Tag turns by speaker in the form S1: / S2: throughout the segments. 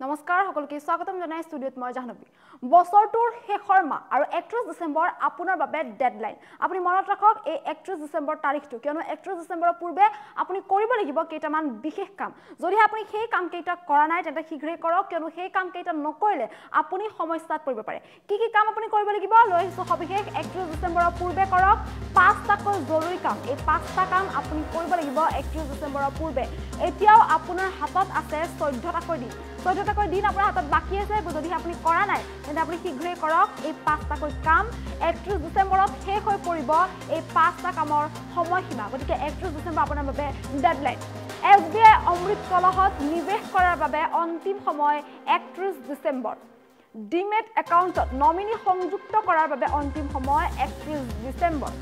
S1: নমস্কাৰ সকলোকে স্বাগতম জনাই ষ্টুডিঅ'ত মই জাহ্নৱী। বছৰটোৰ শেষৰ মাহ আৰু একত্ৰিছ ডিচেম্বৰ আপোনাৰ বাবে ডেডলাইন আপুনি মনত ৰাখক এই একত্ৰিছ ডিচেম্বৰ তাৰিখটো কিয়নো একত্ৰিছ ডিচেম্বৰৰ পূৰ্বে আপুনি কৰিব লাগিব কেইটামান বিশেষ কাম। যদিহে আপুনি সেই কামকেইটা কৰা নাই তেন্তে শীঘ্ৰেই কৰক কিয়নো সেই কামকেইটা নকৰিলে আপুনি সমস্যাত পৰিব পাৰে। কি কি কাম আপুনি কৰিব লাগিব? লৈ আহিছোঁ সবিশেষ। একত্ৰিছ ডিচেম্বৰৰ পূৰ্বে কৰক পাঁচটাকৈ জৰুৰী কাম। এই পাঁচটা কাম আপুনি কৰিব লাগিব একত্ৰিছ ডিচেম্বৰৰ পূৰ্বে। এতিয়াও আপোনাৰ হাতত আছে চৈধ্যটাকৈ দিন। চৈধ্যটাকৈ দিন আপোনাৰ হাতত বাকী আছে যদি আপুনি কৰা নাই তেন্তে আপুনি শীঘ্ৰেই কৰক এই পাঁচটাকৈ কাম একত্ৰিছ ডিচেম্বৰত শেষ হৈ পৰিব এই পাঁচটা কামৰ সময়সীমা। গতিকে একত্ৰিছ ডিচেম্বৰ আপোনাৰ বাবে deadline S B I Amrit কলহত নিৱেশ কৰাৰ বাবে অন্তিম সময় একত্ৰিছ ডিচেম্বৰ। ডিমেট একাউণ্টত নমিনী সংযুক্ত কৰাৰ বাবে অন্তিম সময় একত্ৰিছ ডিচেম্বৰ।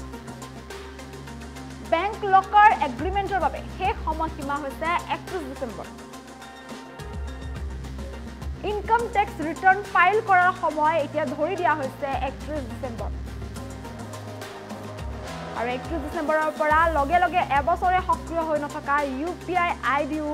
S1: বেংক লকাৰ এগ্ৰিমেণ্টৰ বাবে শেষ সময়সীমা হৈছে একত্ৰিছ December. Income tax return file কৰাৰ সময় এতিয়া ধৰি দিয়া হৈছে একত্ৰিছ ডিচেম্বৰ। আৰু একত্ৰিছ ডিচেম্বৰৰ পৰা লগে লগে এবছৰে সক্ৰিয় হৈ নথকা U P I I D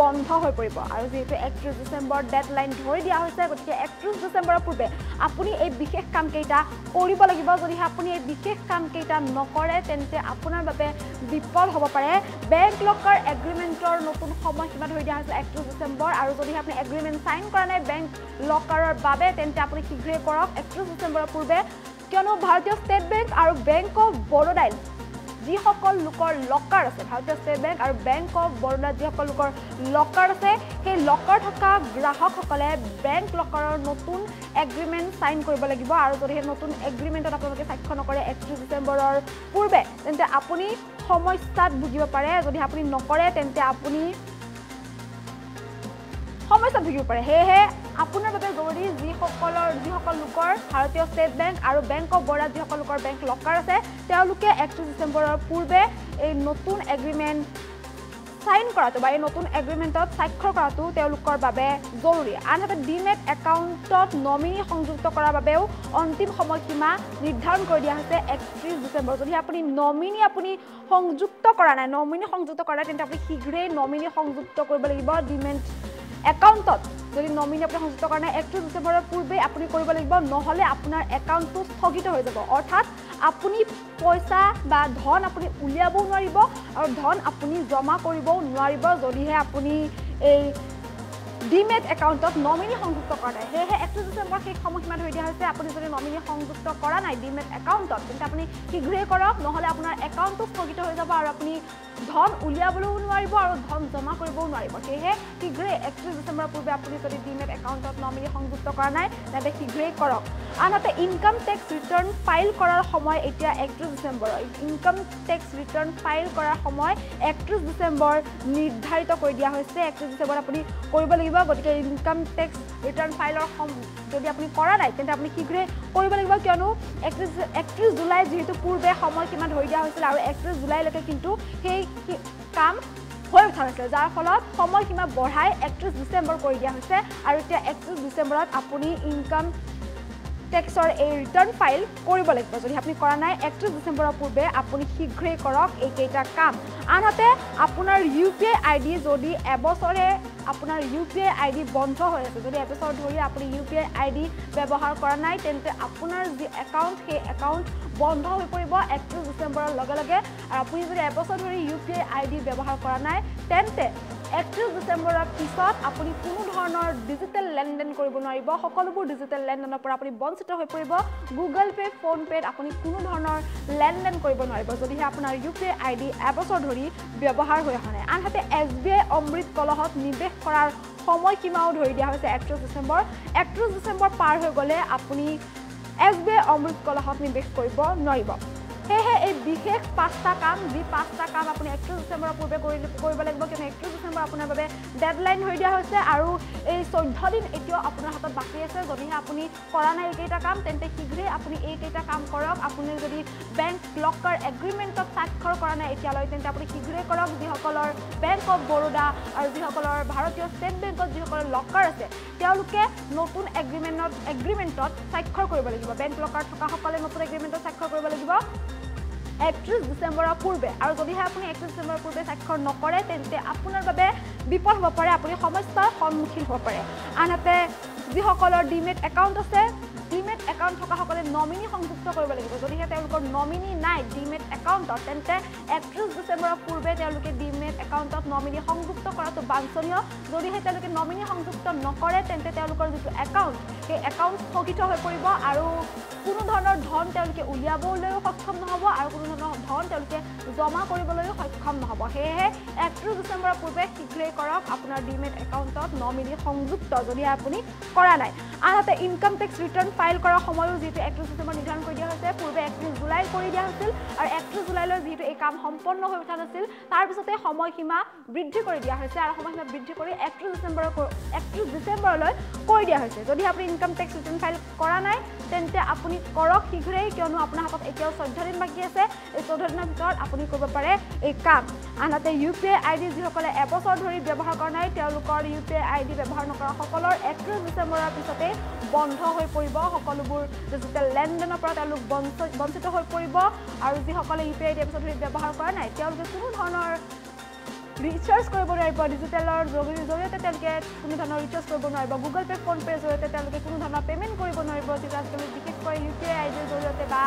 S1: বন্ধ হৈ পৰিব। আৰু যিহেতু একত্ৰিছ ডিচেম্বৰ ডেডলাইন ধৰি দিয়া হৈছে গতিকে একত্ৰিছ ডিচেম্বৰৰ পূৰ্বে আপুনি এই বিশেষ কামকেইটা কৰিব লাগিব। যদিহে আপুনি এই বিশেষ কামকেইটা নকৰে তেন্তে আপোনাৰ বাবে বিপদ হ'ব পাৰে। বেংক লকাৰ এগ্ৰিমেণ্টৰ নতুন সময়সীমা ধৰি দিয়া হৈছে একত্ৰিছ ডিচেম্বৰ। আৰু যদিহে আপুনি এগ্ৰিমেণ্ট চাইন কৰা নাই বেংক লকাৰৰ বাবে তেন্তে আপুনি শীঘ্ৰেই কৰক। একত্ৰিছ ডিচেম্বৰৰ পূৰ্বে কিয়নো ভাৰতীয় ষ্টেট বেংক আৰু বেংক অফ বৰোদাই যিসকল লোকৰ লকাৰ আছে ভাৰতীয় ষ্টেট বেংক আৰু বেংক অফ বৰোদাত যিসকল লোকৰ লকাৰ আছে সেই লকাৰ থকা গ্ৰাহকসকলে বেংক লকাৰৰ নতুন এগ্ৰিমেণ্ট চাইন কৰিব লাগিব আৰু যদি সেই নতুন এগ্ৰিমেণ্টত আপোনালোকে স্বাক্ষৰ নকৰে একত্ৰিছ ডিচেম্বৰৰ পূৰ্বে তেন্তে আপুনি সমস্যাত ভুগিব পাৰে। যদি আপুনি নকৰে তেন্তে আপুনি সমস্যাত ভুগিব পাৰে। সেয়েহে আপোনাৰ বাবে জৰুৰী যিসকলৰ যিসকল লোকৰ ভাৰতীয় ষ্টেট বেংক আৰু বেংক অফ বৰোদাত যিসকল লোকৰ বেংক লকাৰ আছে তেওঁলোকে একত্ৰিছ ডিচেম্বৰৰ পূৰ্বে এই নতুন এগ্ৰিমেণ্ট চাইন কৰাটো বা এই নতুন এগ্ৰিমেণ্টত স্বাক্ষৰ কৰাটো তেওঁলোকৰ বাবে জৰুৰী। আনহাতে ডিমেট একাউণ্টত নমিনী সংযুক্ত কৰাৰ বাবেও অন্তিম সময়সীমা নিৰ্ধাৰণ কৰি দিয়া হৈছে একত্ৰিছ ডিচেম্বৰ। যদি আপুনি নমিনী আপুনি সংযুক্ত কৰা নাই নমিনী সংযুক্ত কৰা নাই তেন্তে আপুনি শীঘ্ৰেই নমিনী সংযুক্ত কৰিব লাগিব। ডিমেট একাউণ্টত। যদি নমিনী আপুনি সংযুক্ত কৰা নাই একত্ৰিছ ডিচেম্বৰৰ পূৰ্বে আপুনি কৰিব লাগিব নহ'লে আপোনাৰ একাউণ্টটো স্থগিত হৈ যাব। অৰ্থাৎ আপুনি পইচা বা ধন আপুনি উলিয়াবও নোৱাৰিব আৰু ধন আপুনি জমা কৰিবও নোৱাৰিব যদিহে আপুনি এই ডিমেট একাউণ্টত নমিনী সংযুক্ত কৰা নাই সেয়েহে একত্ৰিছ ডিচেম্বৰ শেষ সময়সীমা ধৰি দিয়া হৈছে আপুনি যদি নমিনী সংযুক্ত কৰা নাই ডিমেট একাউণ্টত তেন্তে আপুনি শীঘ্ৰেই কৰক নহ'লে আপোনাৰ একাউণ্টটো স্থগিত হৈ যাব আৰু আপুনি ধন উলিয়াবলৈও নোৱাৰিব আৰু ধন জমা কৰিবও নোৱাৰিব সেয়েহে শীঘ্ৰেই একত্ৰিছ ডিচেম্বৰৰ পূৰ্বে আপুনি যদি ডিমেট একাউণ্টত নমিনী সংযুক্ত কৰা নাই তেন্তে শীঘ্ৰেই কৰক আনহাতে ইনকাম টেক্স ৰিটাৰ্ণ ফাইল কৰাৰ সময় এতিয়া একত্ৰিছ December income tax return file কৰাৰ সময় একত্ৰিছ ডিচেম্বৰ নিৰ্ধাৰিত কৰি দিয়া হৈছে। একত্ৰিছ ডিচেম্বৰত আপুনি কৰিব লাগিব। গতিকে ইনকাম টেক্স ৰিটাৰ্ণ ফাইলৰ সম যদি আপুনি কৰা নাই তেন্তে আপুনি শীঘ্ৰেই কৰিব লাগিব। কিয়নো একত্ৰিছ একত্ৰিছ জুলাই যিহেতু পূৰ্বে সময়সীমা ধৰি দিয়া হৈছিল আৰু একত্ৰিছ জুলাইলৈকে কিন্তু সেই কাম হৈ উঠা নাছিলে। যাৰ ফলত সময়সীমা বঢ়াই একত্ৰিছ ডিচেম্বৰ কৰি দিয়া হৈছে। আৰু এতিয়া একত্ৰিছ ডিচেম্বৰত আপুনি ইনকাম টেক্সৰ এই ৰিটাৰ্ণ ফাইল কৰিব লাগিব। যদি আপুনি কৰা নাই একত্ৰিছ ডিচেম্বৰৰ পূৰ্বে আপুনি শীঘ্ৰেই কৰক এইকেইটা কাম। আনহাতে আপোনাৰ U P I I D যদি এবছৰে আপোনাৰ U P I I D বন্ধ হৈ আছে যদি এবছৰ ধৰি আপুনি U P I I D ব্যৱহাৰ কৰা নাই তেন্তে আপোনাৰ যি একাউণ্ট সেই একাউণ্ট বন্ধ হৈ পৰিব একত্ৰিছ ডিচেম্বৰৰ লগে লগে। আৰু আপুনি যদি এবছৰ ধৰি U P I I D ব্যৱহাৰ কৰা নাই তেন্তে একত্ৰিছ ডিচেম্বৰৰ পিছত আপুনি কোনো ধৰণৰ ডিজিটেল লেনদেন কৰিব নোৱাৰিব। সকলোবোৰ ডিজিটেল লেনদেনৰ পৰা আপুনি বঞ্চিত হৈ পৰিব। গুগল পে' ফোনপে'ত আপুনি কোনো ধৰণৰ লেনদেন কৰিব নোৱাৰিব। যদিহে আপোনাৰ U P I I D এবছৰ ধৰি ব্যৱহাৰ হৈ অহা নাই। আনহাতে এছ বি আই অমৃত কলহত নিৱেশ কৰাৰ সময়সীমাও ধৰি দিয়া হৈছে একত্ৰিছ ডিচেম্বৰ একত্ৰিছ ডিচেম্বৰ পাৰ হৈ গ'লে আপুনি এছ বি আই অমৃত কলহত নিৱেশ কৰিব নোৱাৰিব। সেয়েহে এই বিশেষ পাঁচটা কাম যি পাঁচটা কাম আপুনি একত্ৰিছ ডিচেম্বৰৰ পূৰ্বে কৰি কৰিব লাগিব কিয়নো একত্ৰিছ ডিচেম্বৰ আপোনাৰ বাবে ডেডলাইন ধৰি দিয়া হৈছে আৰু এই চৈধ্য দিন এতিয়াও আপোনাৰ হাতত বাকী আছে। যদিহে আপুনি কৰা নাই এইকেইটা কাম তেন্তে শীঘ্ৰেই আপুনি এইকেইটা কাম কৰক। আপুনি যদি বেংক লকাৰ এগ্ৰিমেণ্টত স্বাক্ষৰ কৰা নাই এতিয়ালৈ তেন্তে আপুনি শীঘ্ৰেই কৰক। যিসকলৰ বেংক অফ বৰোদা আৰু যিসকলৰ ভাৰতীয় ষ্টেট বেংকত যিসকলৰ লকাৰ আছে তেওঁলোকে নতুন এগ্ৰিমেণ্টত এগ্ৰিমেণ্টত স্বাক্ষৰ কৰিব লাগিব। বেংক লকাৰ থকাসকলে নতুন এগ্ৰিমেণ্টত স্বাক্ষৰ কৰিব লাগিব। একত্ৰিছ ডিচেম্বৰৰ পূৰ্বে। আৰু যদিহে আপুনি একত্ৰিছ ডিচেম্বৰৰ পূৰ্বে স্বাক্ষৰ নকৰে তেন্তে আপোনাৰ বাবে বিপদ হ'ব পাৰে আপুনি সমস্যাৰ সন্মুখীন হ'ব পাৰে। আনহাতে যিসকলৰ ডিমেট একাউণ্ট আছে একাউণ্ট থকাসকলে নমিনী সংযুক্ত কৰিব লাগিব। যদিহে তেওঁলোকৰ নমিনী নাই ডিমেট একাউণ্টত তেন্তে একত্ৰিছ ডিচেম্বৰৰ পূৰ্বে তেওঁলোকে ডিমেট একাউণ্টত নমিনী সংযুক্ত কৰাটো বাঞ্ছনীয় যদিহে তেওঁলোকে নমিনী সংযুক্ত নকৰে তেন্তে তেওঁলোকৰ যিটো একাউণ্ট সেই একাউণ্ট স্থগিত হৈ পৰিব আৰু কোনো ধৰণৰ ধন তেওঁলোকে উলিয়াবলৈও সক্ষম নহ'ব আৰু কোনো ধৰণৰ ধন তেওঁলোকে জমা কৰিবলৈও সক্ষম নহ'ব। সেয়েহে একত্ৰিছ ডিচেম্বৰৰ পূৰ্বে শীঘ্ৰেই কৰক আপোনাৰ ডিমেট একাউণ্টত নমিনী সংযুক্ত যদি আপুনি কৰা নাই। আনহাতে ইনকাম টেক্স ৰিটাৰ্ণ ফাইল কৰাৰ সময়ো যিহেতু একত্ৰিছ ডিচেম্বৰ নিৰ্ধাৰণ কৰি দিয়া হৈছে পূৰ্বে একত্ৰিছ জুলাই কৰি দিয়া হৈছিল আৰু একত্ৰিছ জুলাইলৈ যিহেতু এই কাম সম্পন্ন হৈ উঠা নাছিল তাৰপিছতে সময়সীমা বৃদ্ধি কৰি দিয়া হৈছে আৰু সময়সীমা বৃদ্ধি কৰি একত্ৰিছ ডিচেম্বৰৰ একত্ৰিছ ডিচেম্বৰলৈ কৰি দিয়া হৈছে। যদি আপুনি ইনকাম টেক্স ৰিটাৰ্ণ ফাইল কৰা নাই তেন্তে আপুনি কৰক শীঘ্ৰেই কিয়নো আপোনাৰ হাতত এতিয়াও চৈধ্য দিন বাকী আছে এই চৈধ্য দিনৰ ভিতৰত আপুনি কৰিব পাৰে এই কাম। আনহাতে U P I I D যিসকলে এবছৰ ধৰি ব্যৱহাৰ কৰা নাই তেওঁলোকৰ U P I I D ব্যৱহাৰ নকৰাসকলৰ একত্ৰিছ ডিচেম্বৰৰ পিছতেই বন্ধ হৈ পৰিব। সকলোবোৰ ডিজিটেল লেনদেনৰ পৰা তেওঁলোক বঞ্চ- বঞ্চিত হৈ পৰিব আৰু যিসকলে ইউ পি আই ডি ধৰি ব্যৱহাৰ কৰা নাই তেওঁলোকে কোনো ধৰণৰ ৰিচাৰ্জ কৰিব নোৱাৰিব ডিজিটেলৰ জৰি- জৰিয়তে তেওঁলোকে কোনো ধৰণৰ ৰিচাৰ্জ কৰিব নোৱাৰিব গুগল পে' ফোনপে'ৰ জৰিয়তে তেওঁলোকে কোনো ধৰণৰ পে'মেণ্ট কৰিব নোৱাৰিব যিটো আজিকালি বিশেষকৈ ইউ পি আই আই ডিৰ জৰিয়তে বা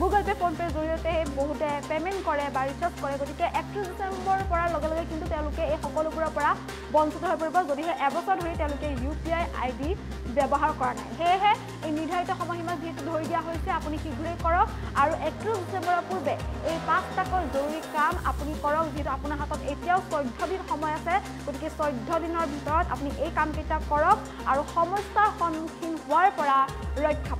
S1: গুগল পে' ফোনপে'ৰ জৰিয়তে বহুতে পে'মেণ্ট কৰে বা ৰিচাৰ্জ কৰে গতিকে একত্ৰিছ ডিচেম্বৰৰ পৰা লগে লগে কিন্তু তেওঁলোকে এই সকলোবোৰৰ পৰা বঞ্চিত হৈ পৰিব যদিহে এবছৰ ধৰি তেওঁলোকে U P I I D ব্যৱহাৰ কৰা নাই। সেয়েহে এই নিৰ্ধাৰিত সময়সীমা যিহেতু ধৰি দিয়া হৈছে আপুনি শীঘ্ৰেই কৰক। আৰু একত্ৰিছ ডিচেম্বৰৰ পূৰ্বে এই পাঁচটাকৈ জৰুৰী কাম আপুনি কৰক যিহেতু আপোনাৰ হাতত এতিয়াও চৈধ্য দিন সময় আছে। গতিকে চৈধ্য দিনৰ ভিতৰত আপুনি এই কামকেইটা কৰক। আৰু সমস্যাৰ সন্মুখীন হোৱাৰ পৰা ৰক্ষা